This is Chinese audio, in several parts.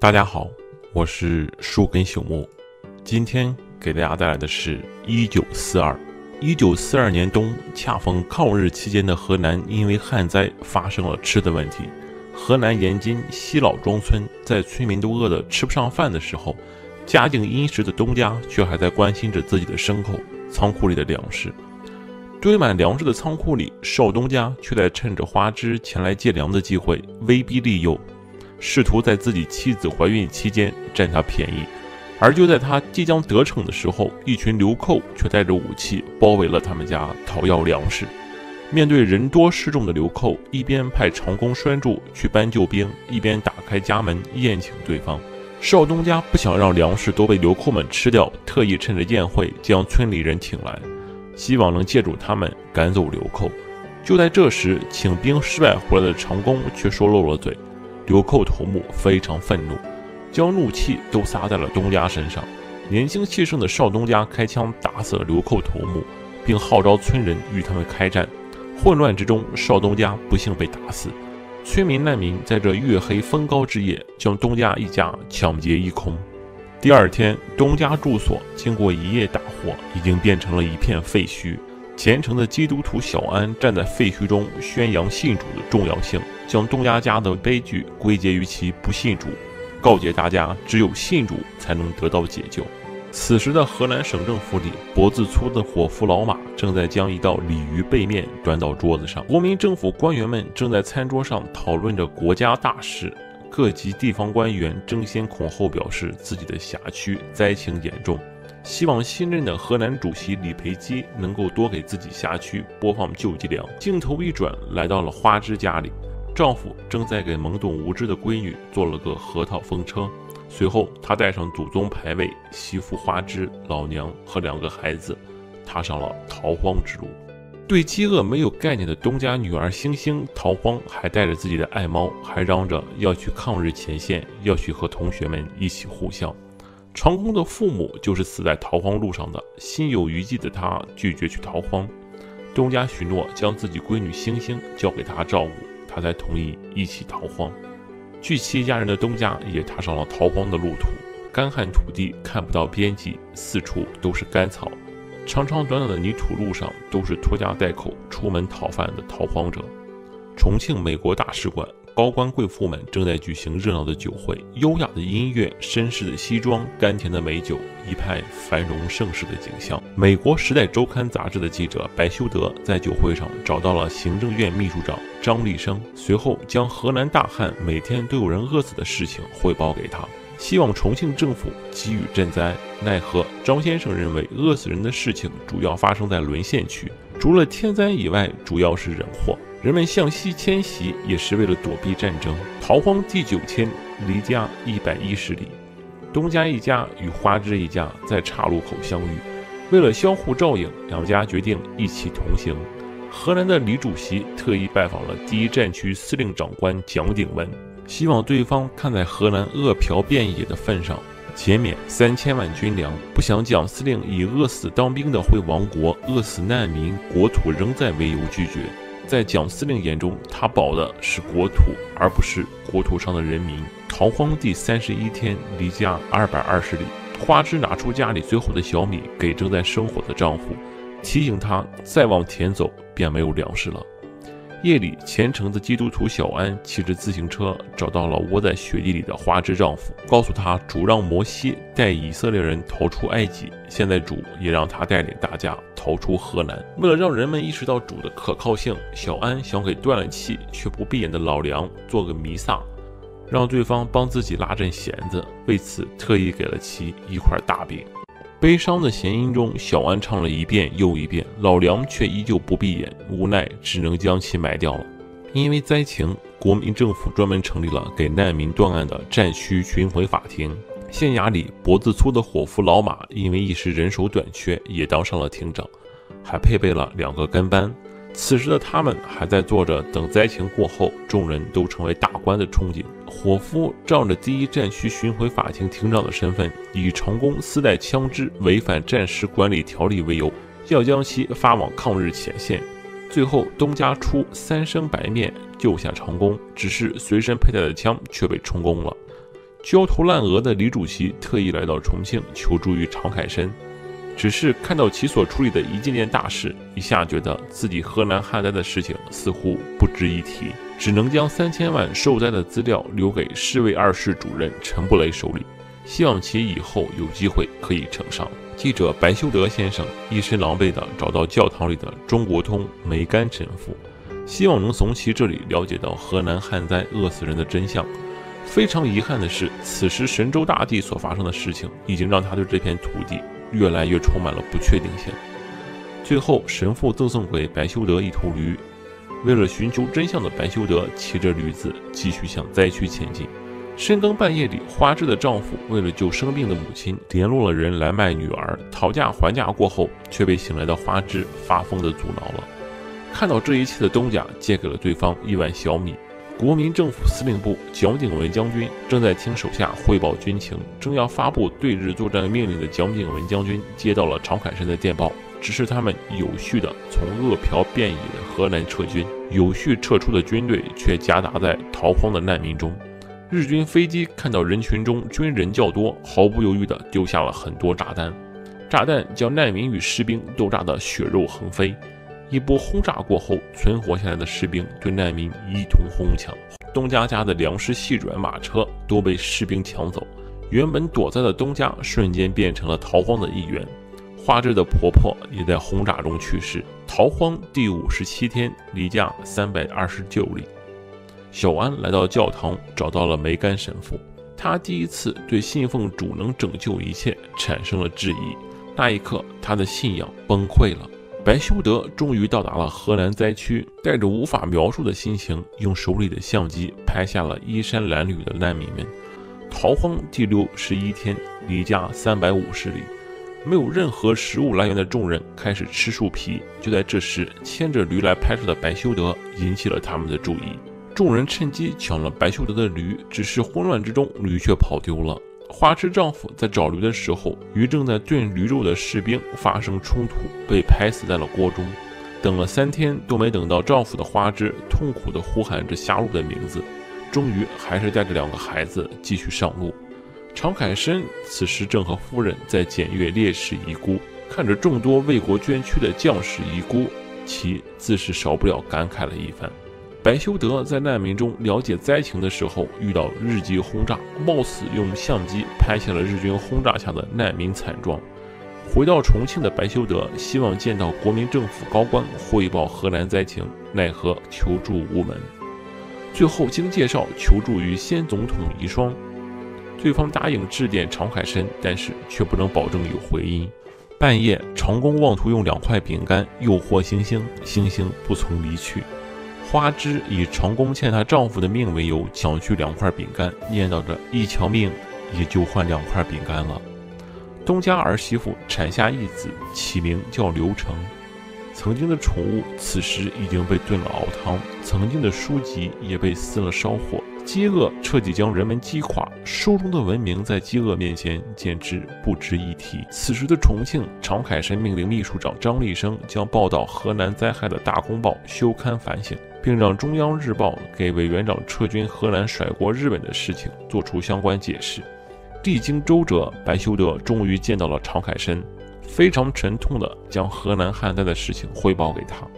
大家好，我是树根朽木，今天给大家带来的是一九四二。一九四二年冬，恰逢抗日期间的河南因为旱灾发生了吃的问题。河南延津西老庄村，在村民都饿得吃不上饭的时候，家境殷实的东家却还在关心着自己的牲口、仓库里的粮食。堆满粮食的仓库里，少东家却在趁着花枝前来借粮的机会，威逼利诱。试图在自己妻子怀孕期间占他便宜，而就在他即将得逞的时候，一群流寇却带着武器包围了他们家，讨要粮食。面对人多势众的流寇，一边派长工拴住去搬救兵，一边打开家门宴请对方。少东家不想让粮食都被流寇们吃掉，特意趁着宴会将村里人请来，希望能借助他们赶走流寇。就在这时，请兵失败回来的长工却说漏了嘴。流寇头目非常愤怒，将怒气都撒在了东家身上。年轻气盛的少东家开枪打死了流寇头目，并号召村人与他们开战。混乱之中，少东家不幸被打死。村民难民在这月黑风高之夜，将东家一家抢劫一空。第二天，东家住所经过一夜大火，已经变成了一片废墟。虔诚的基督徒小安站在废墟中，宣扬信主的重要性，将东家家的悲剧归结于其不信主，告诫大家只有信主才能得到解救。此时的河南省政府里，脖子粗的伙夫老马正在将一道鲤鱼背面端到桌子上，国民政府官员们正在餐桌上讨论着国家大事，各级地方官员争先恐后表示自己的辖区灾情严重。希望新任的河南主席李培基能够多给自己辖区播放救济粮。镜头一转，来到了花枝家里，丈夫正在给懵懂无知的闺女做了个核桃风车。随后，他带上祖宗牌位、媳妇花枝、老娘和两个孩子，踏上了逃荒之路。对饥饿没有概念的东家女儿星星逃荒，还带着自己的爱猫，还嚷着要去抗日前线，要去和同学们一起护校。长工的父母就是死在逃荒路上的。心有余悸的他拒绝去逃荒，东家许诺将自己闺女星星交给他照顾，他才同意一起逃荒。聚齐一家人的东家也踏上了逃荒的路途。干旱土地看不到边际，四处都是干草，长长短短的泥土路上都是拖家带口出门讨饭的逃荒者。重庆美国大使馆。高官贵妇们正在举行热闹的酒会，优雅的音乐、绅士的西装、甘甜的美酒，一派繁荣盛世的景象。美国《时代周刊》杂志的记者白修德在酒会上找到了行政院秘书长张立生，随后将河南大旱、每天都有人饿死的事情汇报给他，希望重庆政府给予赈灾。奈何张先生认为，饿死人的事情主要发生在沦陷区，除了天灾以外，主要是人祸。人们向西迁徙，也是为了躲避战争。逃荒第九天，离家一百一十里，东家一家与花枝一家在岔路口相遇。为了相互照应，两家决定一起同行。河南的李主席特意拜访了第一战区司令长官蒋鼎文，希望对方看在河南饿殍遍野的份上，减免三千万军粮。不想蒋司令以饿死当兵的会亡国、饿死难民、国土仍在为由拒绝。在蒋司令眼中，他保的是国土，而不是国土上的人民。逃荒第三十一天，离家二百二十里，花枝拿出家里最后的小米给正在生火的丈夫，提醒他再往前走便没有粮食了。夜里，虔诚的基督徒小安骑着自行车找到了窝在雪地里的花枝丈夫，告诉他主让摩西带以色列人逃出埃及，现在主也让他带领大家逃出河南。为了让人们意识到主的可靠性，小安想给断了气却不闭眼的老梁做个弥撒，让对方帮自己拉阵弦子。为此，特意给了其一块大饼。悲伤的弦音中，小安唱了一遍又一遍，老梁却依旧不闭眼，无奈只能将其埋掉了。因为灾情，国民政府专门成立了给难民断案的战区巡回法庭。县衙里脖子粗的伙夫老马，因为一时人手短缺，也当上了庭长，还配备了两个跟班。此时的他们还在做着等灾情过后，众人都成为大官的憧憬。伙夫仗着第一战区巡回法庭庭长的身份，以成功私带枪支、违反战时管理条例为由，要将其发往抗日前线。最后，东家出三升白面救下成功，只是随身佩戴的枪却被充公了。焦头烂额的李主席特意来到重庆求助于常凯申，只是看到其所处理的一件件大事，一下觉得自己河南旱灾的事情似乎不值一提，只能将三千万受灾的资料留给市委二室主任陈布雷手里，希望其以后有机会可以呈上。记者白修德先生一身狼狈地找到教堂里的中国通梅干神父，希望能从其这里了解到河南旱灾饿死人的真相。非常遗憾的是，此时神州大地所发生的事情，已经让他对这片土地越来越充满了不确定性。最后，神父赠送给白修德一头驴。为了寻求真相的白修德骑着驴子继续向灾区前进。深更半夜里，花枝的丈夫为了救生病的母亲，联络了人来卖女儿。讨价还价过后，却被醒来的花枝发疯的阻挠了。看到这一切的东家，借给了对方一碗小米。国民政府司令部蒋鼎文将军正在听手下汇报军情，正要发布对日作战命令的蒋鼎文将军接到了常凯申的电报，指示他们有序地从鄂朴遍野的河南撤军。有序撤出的军队却夹杂在逃荒的难民中。日军飞机看到人群中军人较多，毫不犹豫地丢下了很多炸弹，炸弹将难民与士兵都炸得血肉横飞。一波轰炸过后，存活下来的士兵对难民一通哄抢，东家家的粮食、细软马车都被士兵抢走。原本躲在的东家瞬间变成了逃荒的一员。花枝的婆婆也在轰炸中去世。逃荒第五十七天，离家三百二十九里。小安来到教堂，找到了梅干神父。他第一次对信奉主能拯救一切产生了质疑。那一刻，他的信仰崩溃了。白修德终于到达了河南灾区，带着无法描述的心情，用手里的相机拍下了衣衫褴褛的难民们。逃荒第六十一天，离家三百五十里，没有任何食物来源的众人开始吃树皮。就在这时，牵着驴来拍摄的白修德引起了他们的注意。众人趁机抢了白修德的驴，只是混乱之中，驴却跑丢了。花枝丈夫在找驴的时候，与正在炖驴肉的士兵发生冲突，被拍死在了锅中。等了三天都没等到丈夫的花枝，痛苦地呼喊着下路的名字，终于还是带着两个孩子继续上路。常凯申此时正和夫人在检阅烈士遗孤，看着众多为国捐躯的将士遗孤，其自是少不了感慨了一番。白修德在难民中了解灾情的时候，遇到日机轰炸，冒死用相机拍下了日军轰炸下的难民惨状。回到重庆的白修德希望见到国民政府高官汇报河南灾情，奈何求助无门。最后经介绍求助于先总统遗孀，对方答应致电常凯申，但是却不能保证有回音。半夜，长工妄图用两块饼干诱惑星星，星星不从离去。花枝以成功欠她丈夫的命为由，抢去两块饼干，念叨着一条命也就换两块饼干了。东家儿媳妇产下一子，起名叫刘成。曾经的宠物此时已经被炖了熬汤，曾经的书籍也被撕了烧火。饥饿彻底将人们击垮，书中的文明在饥饿面前简直不值一提。此时的重庆，常凯申命令秘书长张立生将报道河南灾害的大公报休刊反省，并让中央日报给委员长撤军河南甩锅日本的事情做出相关解释。历经周折，白修德终于见到了常凯申，非常沉痛地将河南旱灾的事情汇报给他，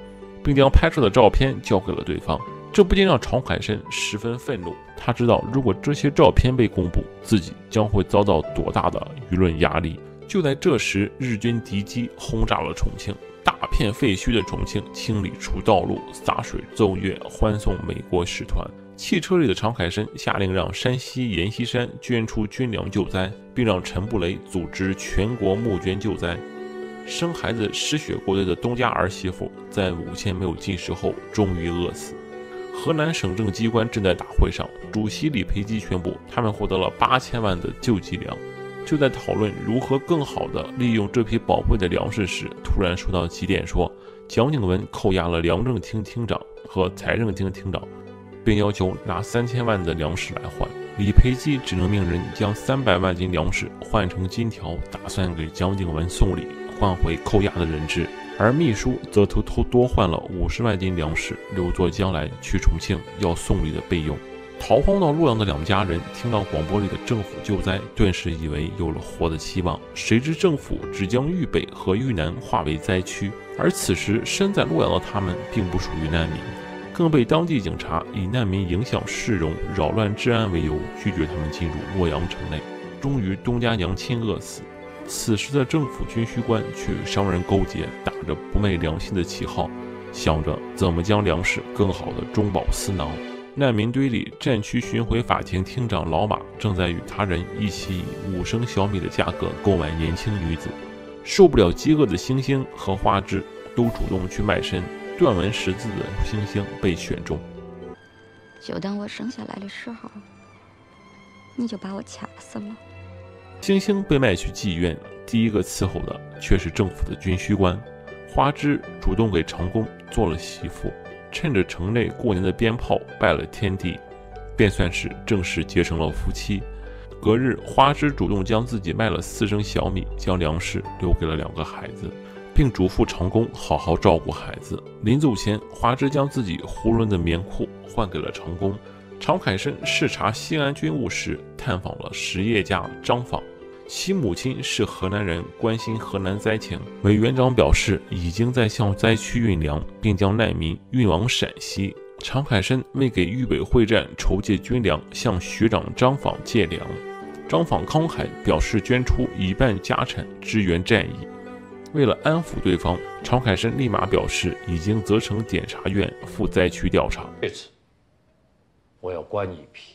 并将拍摄的照片交给了对方。这不禁让常凯申十分愤怒。他知道，如果这些照片被公布，自己将会遭到多大的舆论压力。就在这时，日军敌机轰炸了重庆，大片废墟的重庆清理出道路，洒水奏乐，欢送美国使团。汽车里的常凯申下令让山西阎锡山捐出军粮救灾，并让陈布雷组织全国募捐救灾。生孩子失血过多的东家儿媳妇，在母亲没有进食后，终于饿死。河南省政机关正在大会上，主席李培基宣布，他们获得了八千万的救济粮。就在讨论如何更好地利用这批宝贵的粮食时，突然收到几点，说蒋鼎文扣押了粮政厅厅长和财政厅厅长，并要求拿三千万的粮食来换。李培基只能命人将三百万斤粮食换成金条，打算给蒋鼎文送礼，换回扣押的人质。而秘书则偷偷多换了五十万斤粮食，留作将来去重庆要送礼的备用。逃荒到洛阳的两家人听到广播里的政府救灾，顿时以为有了活的希望。谁知政府只将豫北和豫南划为灾区，而此时身在洛阳的他们并不属于难民，更被当地警察以难民影响市容、扰乱治安为由，拒绝他们进入洛阳城内。终于，东家娘亲饿死。此时的政府军需官却与商人勾结，打着不昧良心的旗号，想着怎么将粮食更好的中饱私囊。难民堆里，战区巡回法庭厅长老马正在与他人一起以五升小米的价格购买年轻女子。受不了饥饿的星星和花枝都主动去卖身。断纹十字的星星被选中。就当我生下来的时候，你就把我掐死了。星星被卖去妓院，第一个伺候的却是政府的军需官。花枝主动给长工做了媳妇。趁着城内过年的鞭炮拜了天地，便算是正式结成了夫妻。隔日，花枝主动将自己卖了四升小米，将粮食留给了两个孩子，并嘱咐长工好好照顾孩子。临走前，花枝将自己囫囵的棉裤换给了长工。常凯申视察西安军务时，探访了实业家张访。其母亲是河南人，关心河南灾情。委员长表示，已经在向灾区运粮，并将难民运往陕西。常凯申为给豫北会战筹借军粮，向学长张访借粮。张访慷慨表示，捐出一半家产支援战役。为了安抚对方，常凯申立马表示，已经责成检察院赴灾区调查。这次我要关你一批。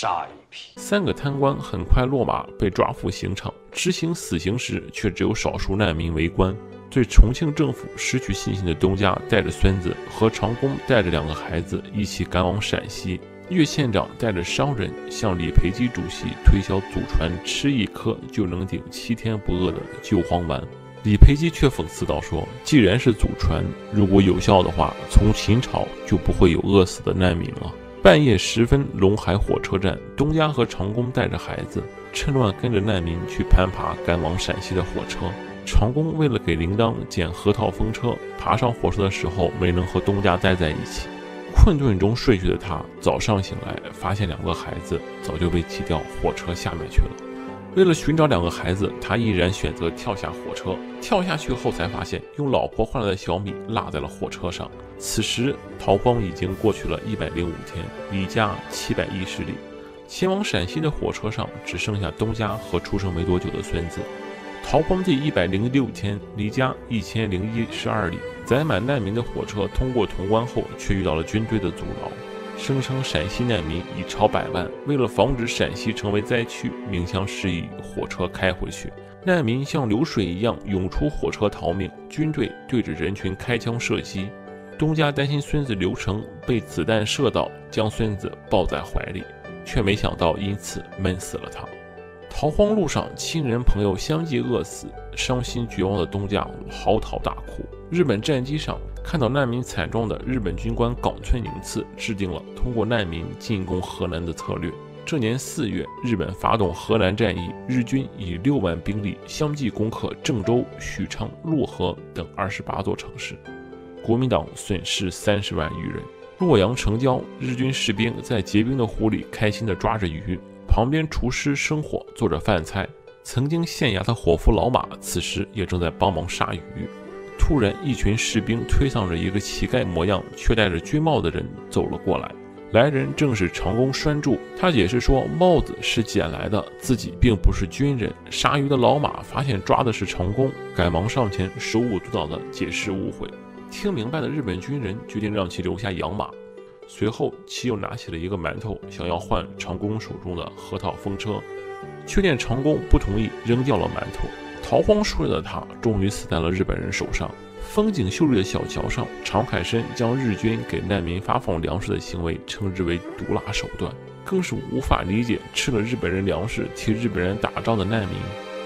杀一批，三个贪官很快落马，被抓赴刑场执行死刑时，却只有少数难民围观。对重庆政府失去信心的东家带着孙子和长工带着两个孩子一起赶往陕西。岳县长带着商人向李培基主席推销祖传吃一颗就能顶七天不饿的救荒丸。李培基却讽刺道：“说既然是祖传，如果有效的话，从秦朝就不会有饿死的难民了。”半夜时分，陇海火车站，东家和长工带着孩子，趁乱跟着难民去攀爬赶往陕西的火车。长工为了给铃铛捡核桃风车，爬上火车的时候没能和东家待在一起。困顿中睡去的他，早上醒来发现两个孩子早就被挤掉火车下面去了。为了寻找两个孩子，他毅然选择跳下火车。跳下去后，才发现用老婆换来的小米落在了火车上。此时逃荒已经过去了一百零五天，离家七百一十里。前往陕西的火车上只剩下东家和出生没多久的孙子。逃荒第一百零六天，离家一千零一十二里，载满难民的火车通过潼关后，却遇到了军队的阻挠。声称陕西难民已超百万，为了防止陕西成为灾区，明枪示意火车开回去。难民像流水一样涌出火车逃命，军队对着人群开枪射击。东家担心孙子刘成被子弹射到，将孙子抱在怀里，却没想到因此闷死了他。逃荒路上，亲人朋友相继饿死，伤心绝望的东家嚎啕大哭。日本战机上。看到难民惨状的日本军官冈村宁次制定了通过难民进攻河南的策略。这年四月，日本发动河南战役，日军以六万兵力相继攻克郑州、许昌、漯河等二十八座城市，国民党损失三十万余人。洛阳城郊，日军士兵在结冰的湖里开心地抓着鱼，旁边厨师生火做着饭菜。曾经县衙的伙夫老马，此时也正在帮忙杀鱼。突然，一群士兵推搡着一个乞丐模样却戴着军帽的人走了过来。来人正是长工拴柱。他解释说，帽子是捡来的，自己并不是军人。杀鱼的老马发现抓的是长工，赶忙上前手舞足蹈地解释误会。听明白的日本军人决定让其留下养马。随后，其又拿起了一个馒头，想要换长工手中的核桃风车，却见长工不同意，扔掉了馒头。逃荒数日的他，终于死在了日本人手上。风景秀丽的小桥上，常凯申将日军给难民发放粮食的行为称之为“毒辣手段”，更是无法理解吃了日本人粮食替日本人打仗的难民。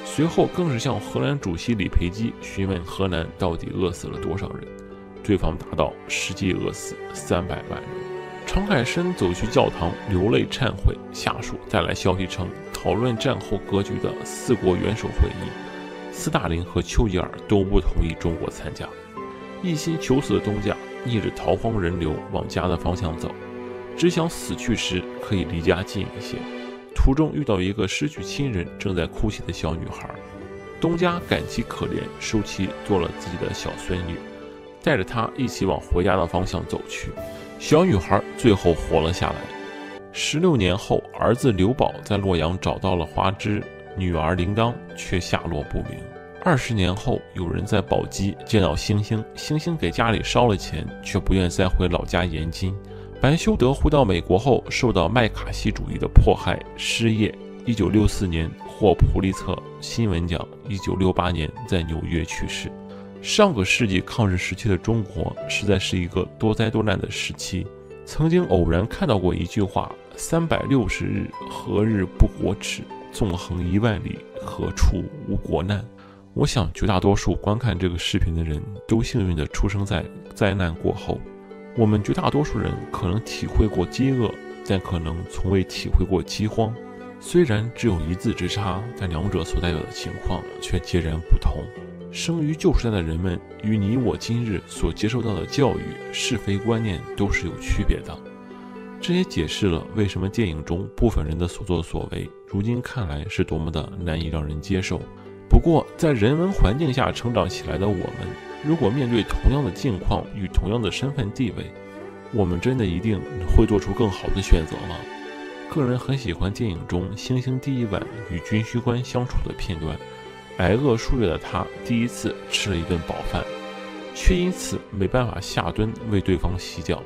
随后，更是向荷兰主席李培基询问河南到底饿死了多少人，对方答道：实际饿死三百万人。常凯申走去教堂流泪忏悔，下属带来消息称，讨论战后格局的四国元首会议。斯大林和丘吉尔都不同意中国参加，一心求死的东家逆着逃荒人流往家的方向走，只想死去时可以离家近一些。途中遇到一个失去亲人、正在哭泣的小女孩，东家感其可怜，收其做了自己的小孙女，带着她一起往回家的方向走去。小女孩最后活了下来。十六年后，儿子刘宝在洛阳找到了花枝，女儿铃铛却下落不明。二十年后，有人在宝鸡见到星星，星星给家里烧了钱，却不愿再回老家延津。白修德回到美国后，受到麦卡锡主义的迫害，失业。一九六四年获普利策新闻奖。一九六八年在纽约去世。上个世纪抗日时期的中国，实在是一个多灾多难的时期。曾经偶然看到过一句话：“三百六十日，何日不国耻？纵横一万里，何处无国难？”我想，绝大多数观看这个视频的人都幸运地出生在灾难过后。我们绝大多数人可能体会过饥饿，但可能从未体会过饥荒。虽然只有一字之差，但两者所代表的情况却截然不同。生于旧时代的人们与你我今日所接受到的教育、是非观念都是有区别的。这也解释了为什么电影中部分人的所作所为，如今看来是多么的难以让人接受。不过，在人文环境下成长起来的我们，如果面对同样的境况与同样的身份地位，我们真的一定会做出更好的选择吗？个人很喜欢电影中星星第一晚与军需官相处的片段。挨饿数月的他第一次吃了一顿饱饭，却因此没办法下蹲为对方洗脚。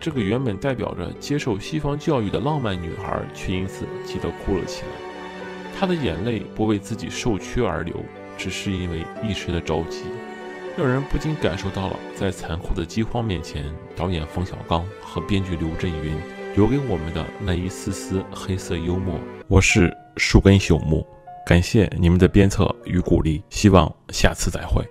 这个原本代表着接受西方教育的浪漫女孩，却因此急得哭了起来。她的眼泪不为自己受屈而流，只是因为一时的着急，让人不禁感受到了在残酷的饥荒面前，导演冯小刚和编剧刘震云留给我们的那一丝丝黑色幽默。我是树根朽木，感谢你们的鞭策与鼓励，希望下次再会。